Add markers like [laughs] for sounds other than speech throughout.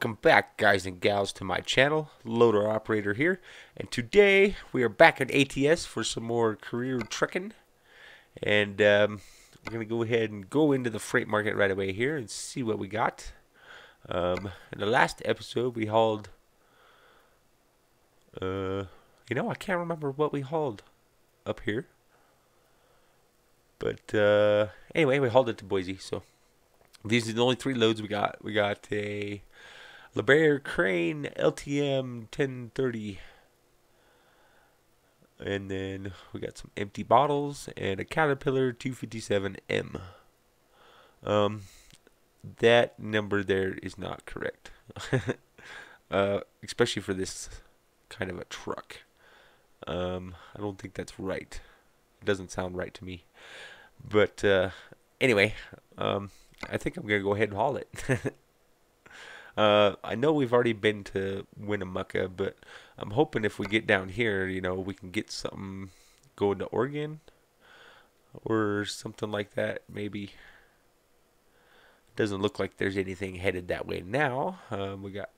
Welcome back, guys and gals, to my channel. Loader Operator here. And today, we are back at ATS for some more career trucking. And um, we're going to go ahead and go into the freight market right away here and see what we got. Um, in the last episode, we hauled... Uh, you know, I can't remember what we hauled up here. But uh, anyway, we hauled it to Boise, so... These are the only three loads we got. We got a Liebherr Crane LTM 1030. And then we got some empty bottles and a Caterpillar 257M. Um, that number there is not correct. [laughs] uh, especially for this kind of a truck. Um, I don't think that's right. It doesn't sound right to me. But uh, anyway, um, I think I'm gonna go ahead and haul it. [laughs] uh, I know we've already been to Winnemucca, but I'm hoping if we get down here, you know, we can get something going to Oregon or something like that. Maybe. Doesn't look like there's anything headed that way now. Um, we got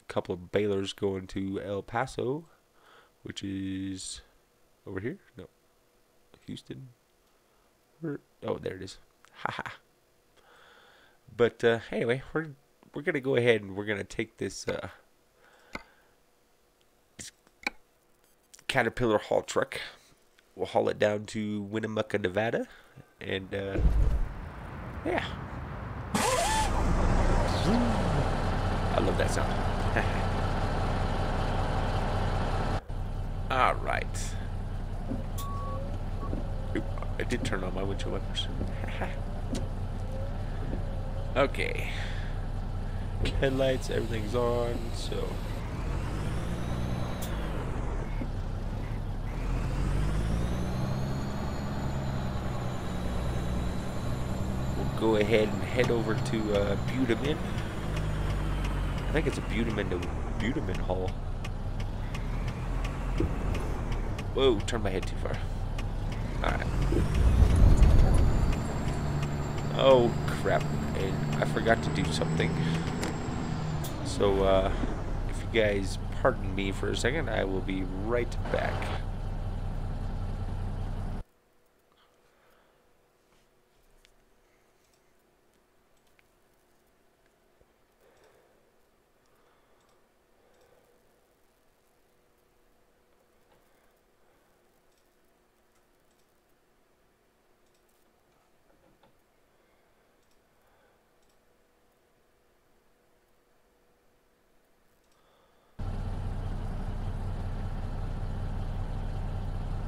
a couple of balers going to El Paso, which is over here. No, Houston. Where? Oh, there it is. Haha. But uh, anyway, we're we're gonna go ahead and we're gonna take this, uh, this Caterpillar haul truck. We'll haul it down to Winnemucca, Nevada, and uh, yeah. I love that sound. [laughs] All right. I did turn on my windshield wipers. [laughs] Okay. Headlights, everything's on, so. We'll go ahead and head over to uh. I think it's a Budaman to Budaman haul. Whoa, turned my head too far. Alright. Oh, crap and I forgot to do something. So, uh, if you guys pardon me for a second, I will be right back.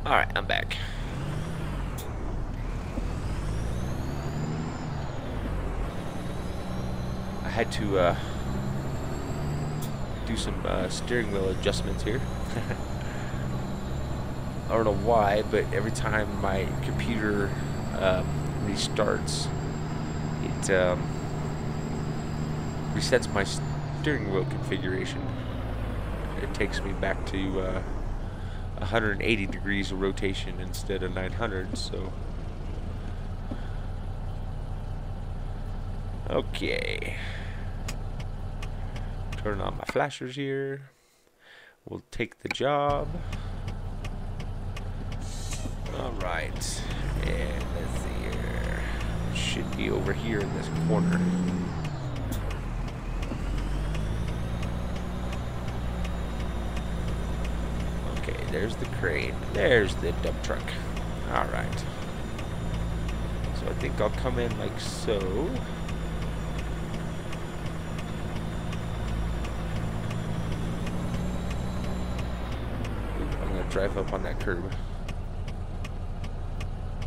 Alright, I'm back. I had to uh, do some uh, steering wheel adjustments here. [laughs] I don't know why, but every time my computer um, restarts, it um, resets my steering wheel configuration. It takes me back to uh, 180 degrees of rotation instead of 900 so. Okay. Turn on my flashers here. We'll take the job. Alright. And let's see here. Should be over here in this corner There's the crane. There's the dump truck. Alright. So I think I'll come in like so. I'm to drive up on that curb.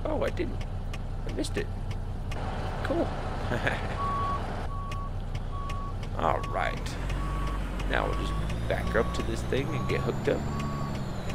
Oh, I didn't. I missed it. Cool. [laughs] Alright. Now we'll just back up to this thing and get hooked up.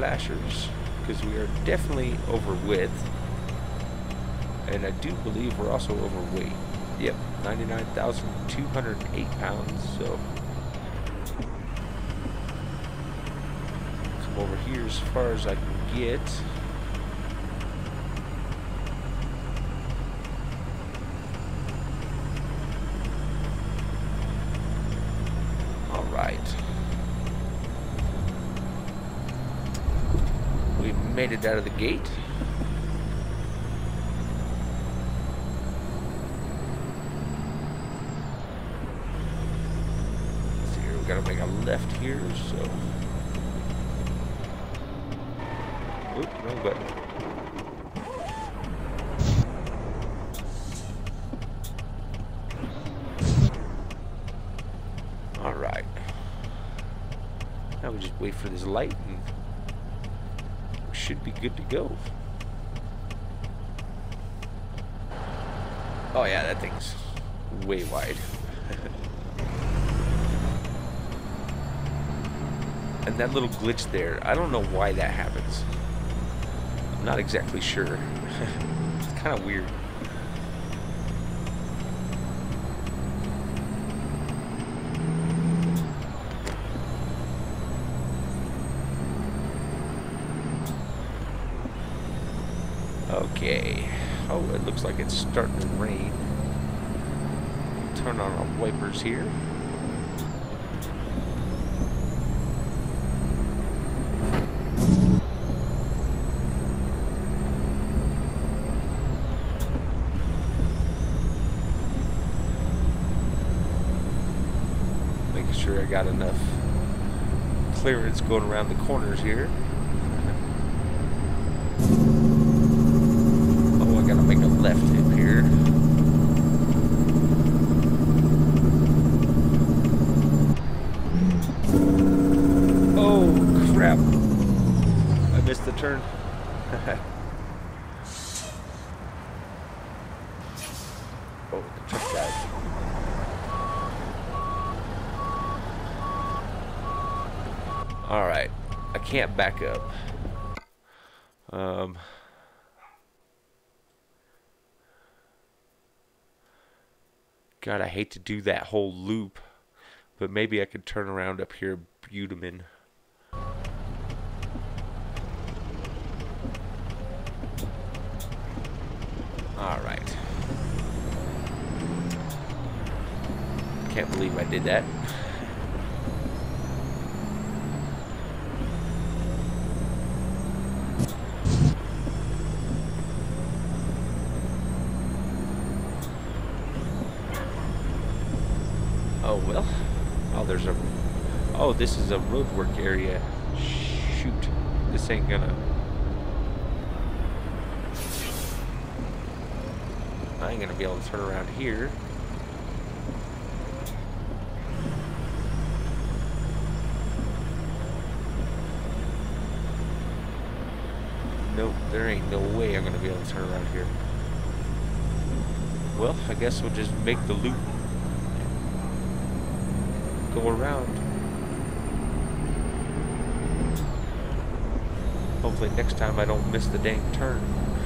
flashers because we are definitely over width. And I do believe we're also overweight. Yep, 99,208 pounds, so come over here as far as I can get. All right. We made it out of the gate. See here, we gotta make a left here, so. Oop, wrong button. Alright. Now we just wait for this light should be good to go. Oh yeah, that thing's way wide. [laughs] and that little glitch there, I don't know why that happens. I'm not exactly sure. [laughs] it's kind of weird. Okay. Oh, it looks like it's starting to rain. Turn on our wipers here. Making sure I got enough clearance going around the corners here. Oh, I gotta make a left hip here. Oh, crap. I missed the turn. [laughs] oh, the truck died. Alright. I can't back up. Um... God, I hate to do that whole loop, but maybe I could turn around up here, Budaman. All right. Can't believe I did that. Oh well. Oh, there's a. Oh, this is a roadwork area. Shoot, this ain't gonna. I ain't gonna be able to turn around here. Nope, there ain't no way I'm gonna be able to turn around here. Well, I guess we'll just make the loop go around. Hopefully next time I don't miss the dang turn.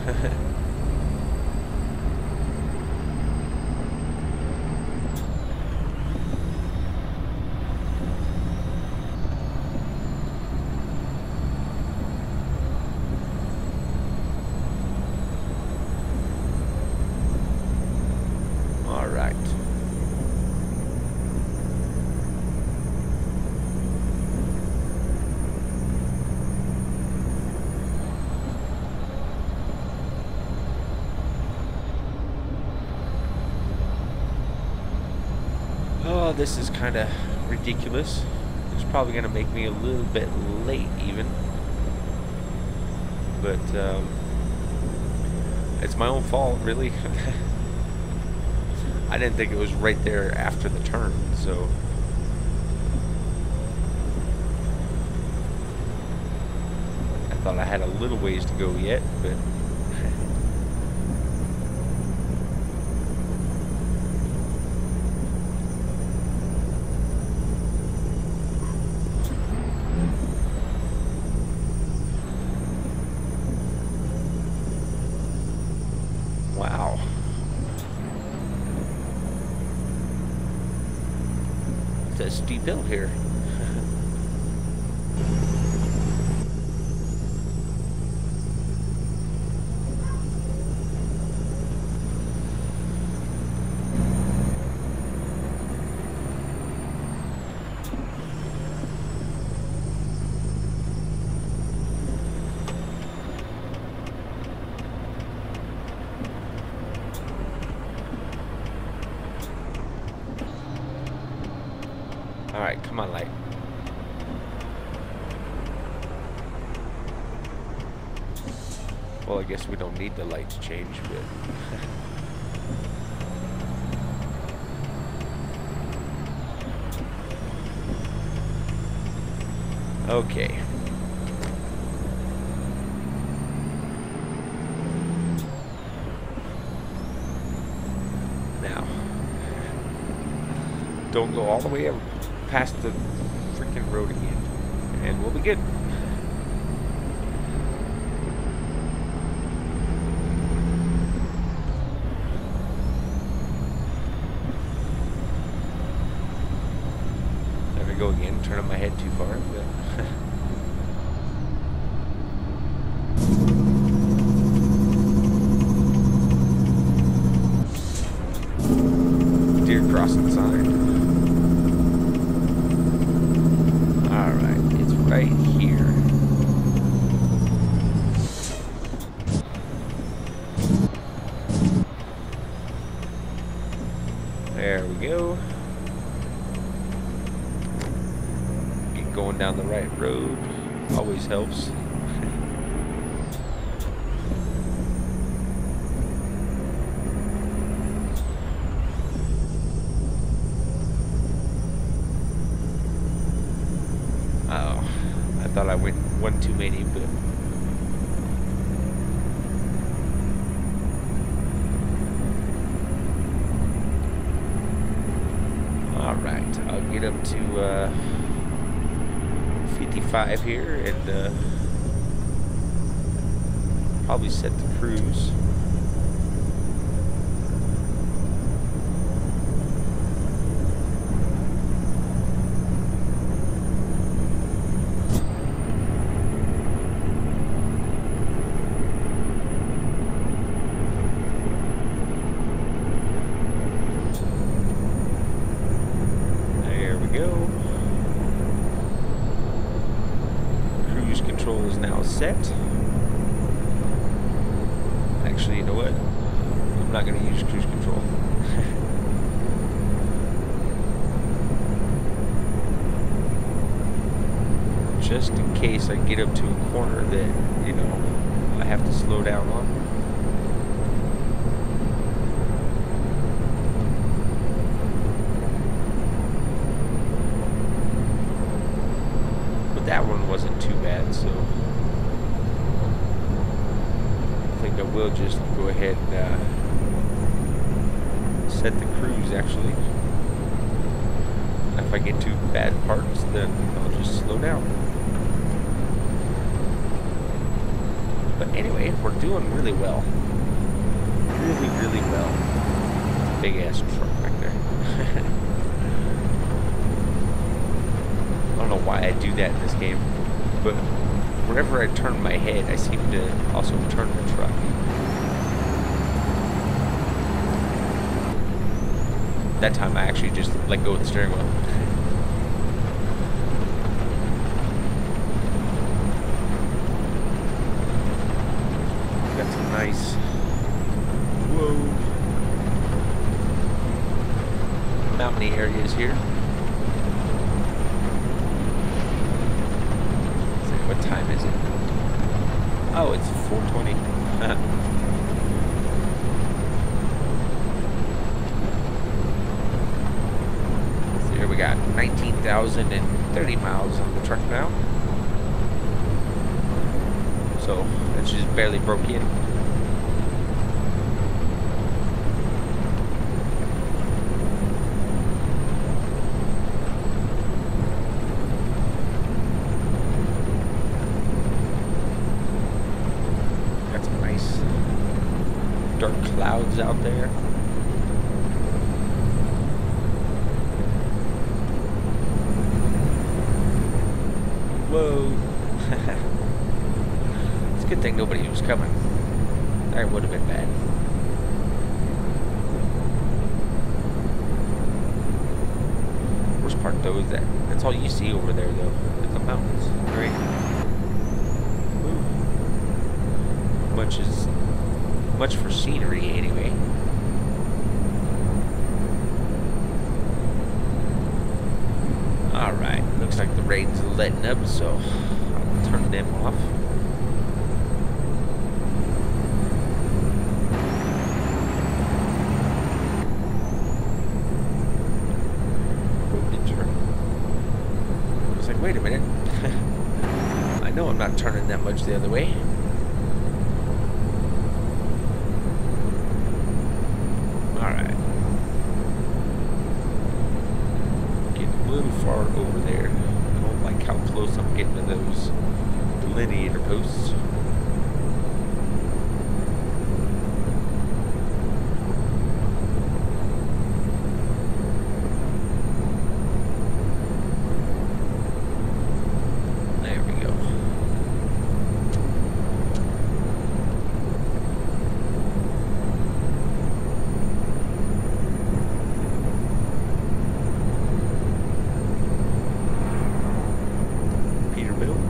[laughs] All right. Oh, this is kind of ridiculous. It's probably going to make me a little bit late, even. But, um, it's my own fault, really. [laughs] I didn't think it was right there after the turn, so. I thought I had a little ways to go yet, but Hill here. Alright, come on, light. Well, I guess we don't need the light to change, but... [laughs] okay. Now, don't go all the way past the freaking road again, and we'll be good. There we go again, turning my head too far. But [laughs] Deer crossing sign. Alright, it's right here. There we go. Get going down the right road. Always helps. Oh, I thought I went one too many, but all right, I'll get up to uh, 55 here and uh, probably set the cruise. There we go. Cruise control is now set. Actually, you know what? I'm not going to use cruise control. Just in case I get up to a corner that, you know, I have to slow down on. That one wasn't too bad, so I think I will just go ahead and uh, set the cruise actually. If I get to bad parts, then I'll just slow down. But anyway, we're doing really well. Really, really well. Big ass truck back there. [laughs] I don't know why I do that in this game, but wherever I turn my head, I seem to also turn the truck. That time I actually just let go of the steering wheel. Got some nice, whoa, mountainy areas here. Let's see, What time is it? Oh, it's 420. so here we got 19,030 miles on the truck now. So it's just barely broke in. Got some nice dark clouds out there. Whoa. it's a good thing nobody was coming. That would have been bad. Worst part though is that that's all you see over there though. Is the mountains. Great. Much is much for scenery anyway. Alright, looks like the rain's letting up, so I'll turn them off. I was like, wait a minute. I know I'm not turning that much the other way. Alright. Getting a little far over there. I don't like how close I'm getting to those delineator posts. There we go. Peterbilt.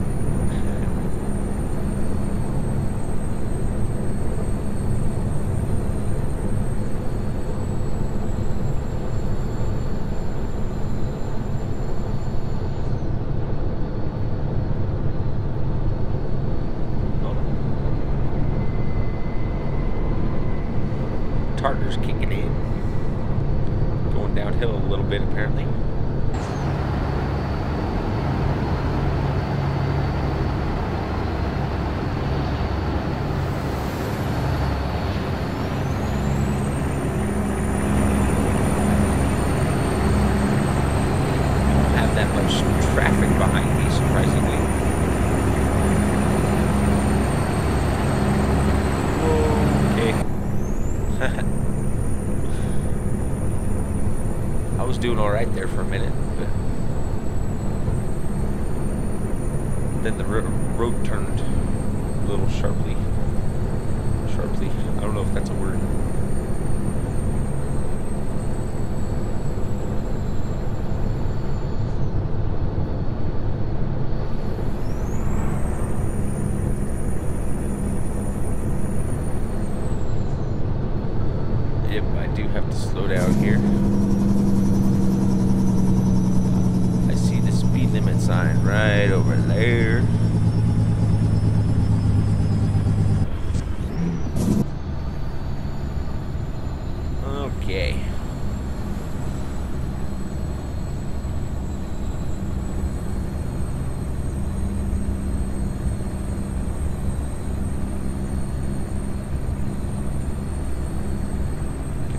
Tartar's kicking in. Going downhill a little bit apparently. don't have that much traffic behind me, surprisingly. Okay. [laughs] I was doing all right there for a minute, but then the road turned a little sharply. Sharply. I don't know if that's a word. Yep, I do have to slow down here. I see the speed limit sign right over there. Okay.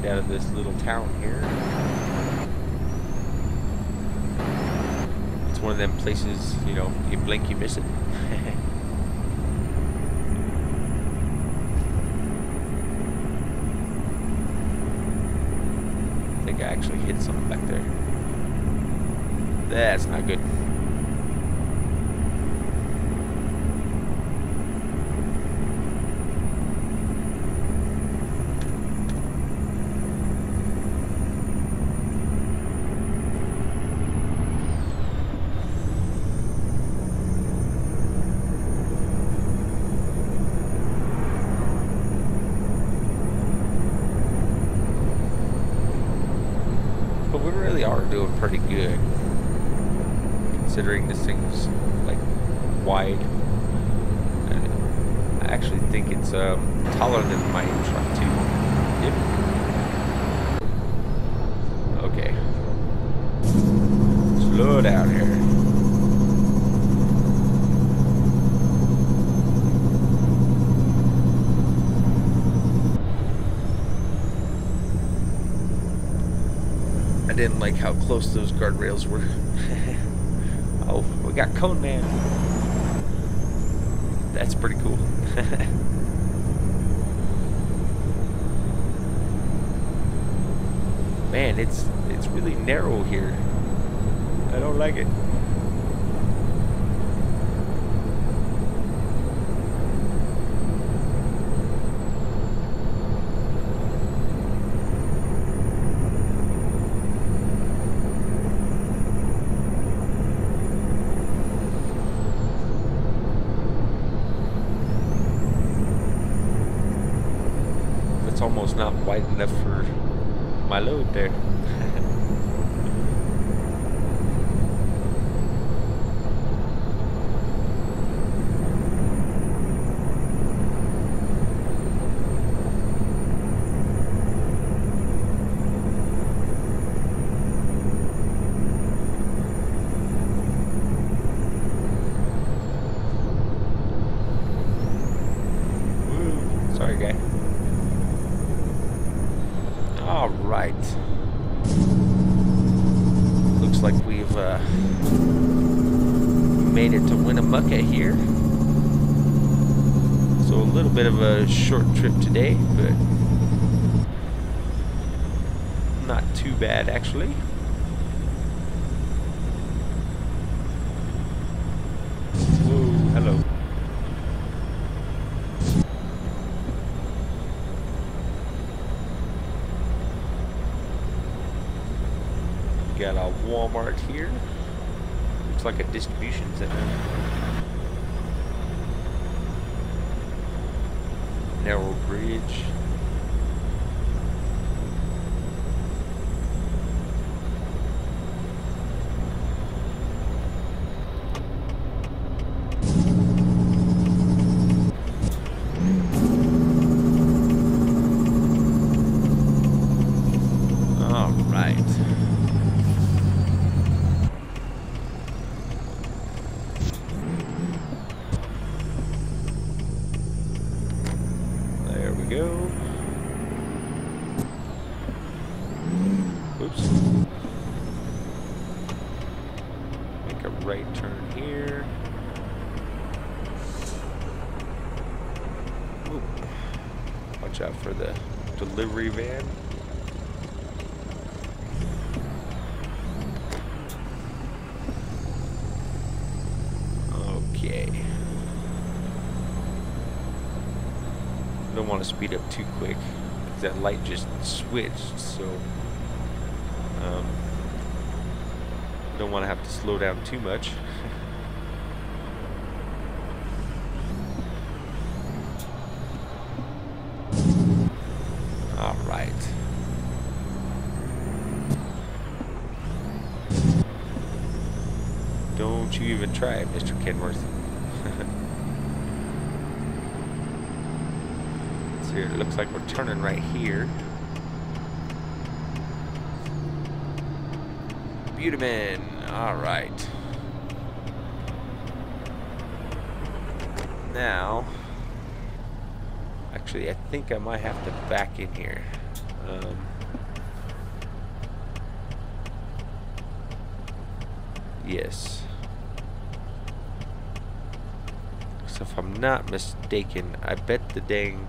Get out this little town here. It's one of them places, you know, you blink, you miss it. [laughs] I think I actually hit something back there. That's not good. considering this thing's like wide. I actually think it's um, taller than my truck too. Yep. Okay. Slow down here. I didn't like how close those guardrails were. [laughs] got Cone Man. That's pretty cool. [laughs] Man, it's it's really narrow here. I don't like it. It's almost not wide enough for my load there. [laughs] Woo. Sorry, guy. All right. Looks like we've uh, made it to Winnemucca here. So a little bit of a short trip today, but not too bad actually. Whoa, hello. Got here. Looks like a distribution center. Narrow bridge. All right. There we go. Oops. Make a right turn here. Oop. Watch out for the delivery van. Okay. Don't want to speed up too quick. That light just switched, so um, don't want to have to slow down too much. [laughs] All right. Don't you even try it, Mr. Kenworth. [laughs] so it looks like we're turning right here. All right. Now, actually, I think I might have to back in here. Um, yes. So if I'm not mistaken, I bet the dang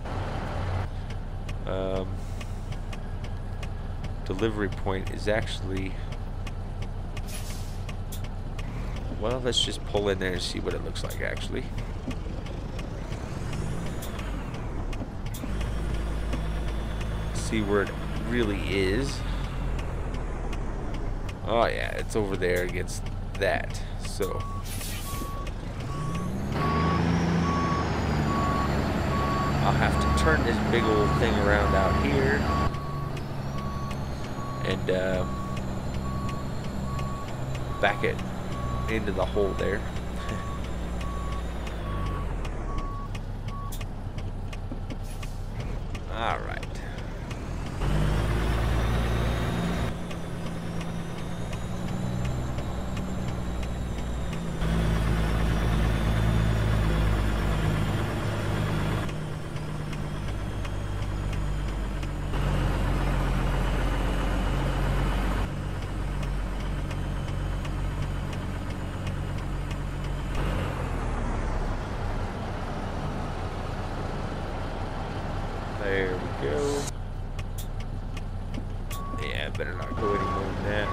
um, delivery point is actually well let's just pull in there and see what it looks like actually. See where it really is. Oh yeah it's over there against that so. I'll have to turn this big old thing around out here. And um, back it into the hole there. All right. There we go. Yeah, better not go any more than that.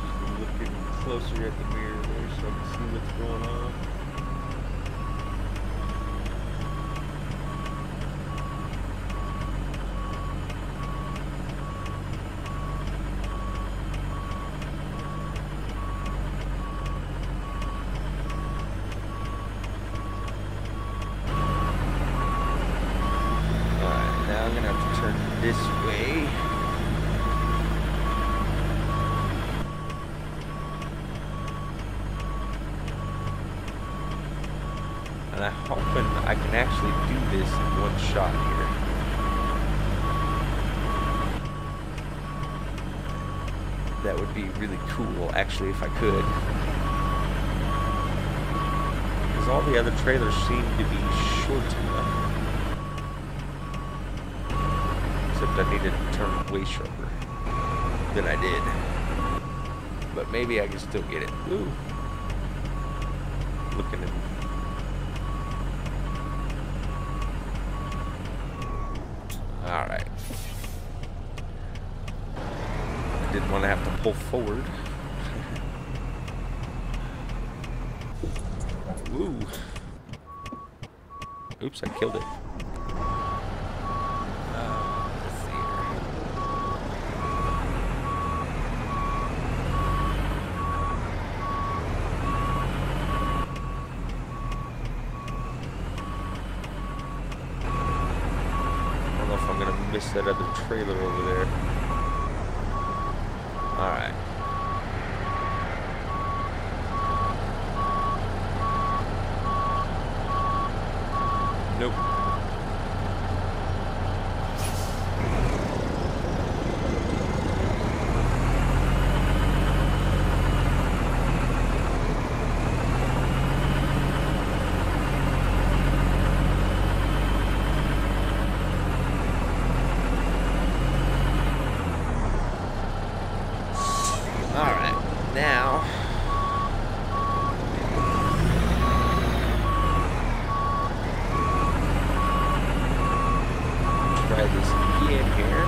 Just looking closer at the mirror there what's going on. Alright, now I'm gonna have to turn this way. And I'm hoping I can actually do this in one shot here. That would be really cool, actually, if I could. Because all the other trailers seem to be short enough. Except I needed to turn way sharper than I did. But maybe I can still get it. Ooh. Looking in. Alright. I didn't want to have to pull forward. Ooh. Oops, I killed it. Uh, let's see here. I don't know if I'm gonna miss that other trailer over there. Alright. Nope. Alright, now. Try this again here.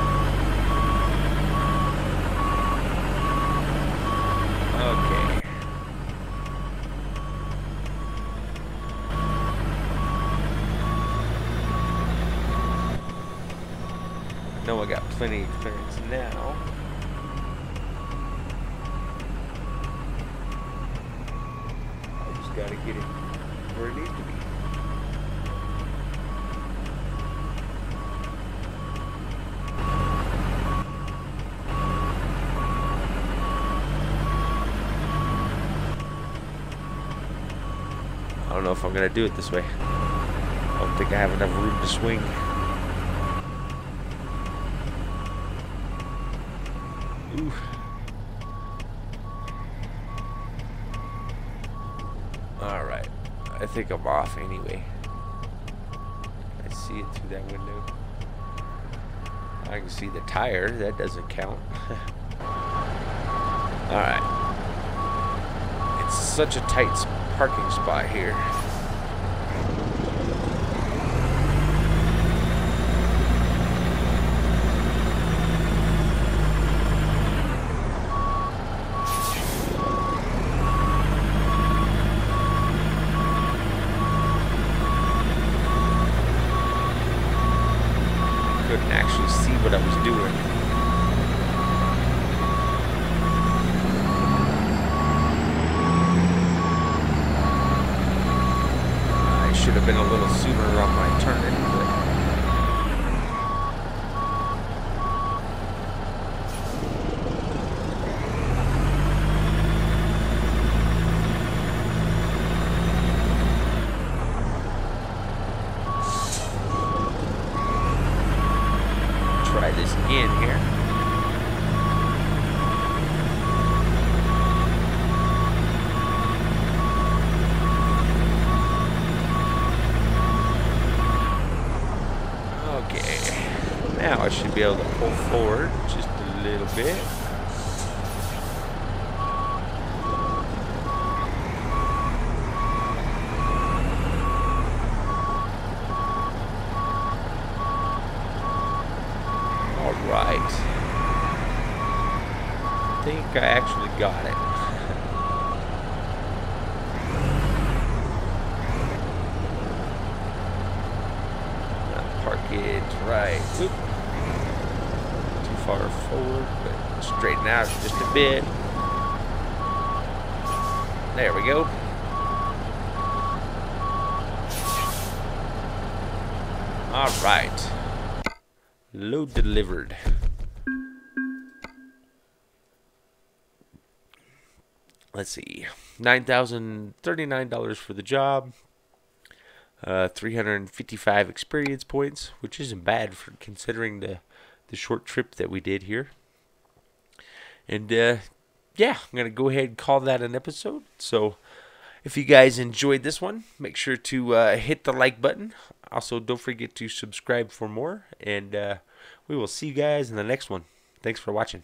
Okay. Know I got plenty of clearance now. I just gotta get it where it needs to be. I don't know if I'm gonna do it this way. I don't think I have enough room to swing. Ooh. Alright. I think I'm off anyway. I see it through that window. I can see the tire. That doesn't count. [laughs] Alright. It's such a tight s- parking spot here. Couldn't actually see what I was doing. I should have been a little sooner on my turn, but try this again here. Okay, now I should be able to pull forward just a a little bit. Alright. I think I actually got it. Park it right. Oop. Too far forward, but straighten out just a bit. There we go. All right. Load delivered. Let's see. $9,039 for the job. Uh, 355 experience points, which isn't bad for considering the, the short trip that we did here. And uh, yeah, I'm to go ahead and call that an episode. So if you guys enjoyed this one, make sure to uh, hit the like button. Also, don't forget to subscribe for more. And uh, we will see you guys in the next one. Thanks for watching.